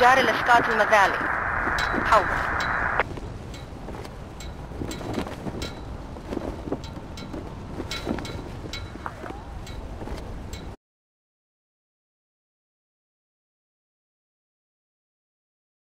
جاري الأسقاط المذالي حول.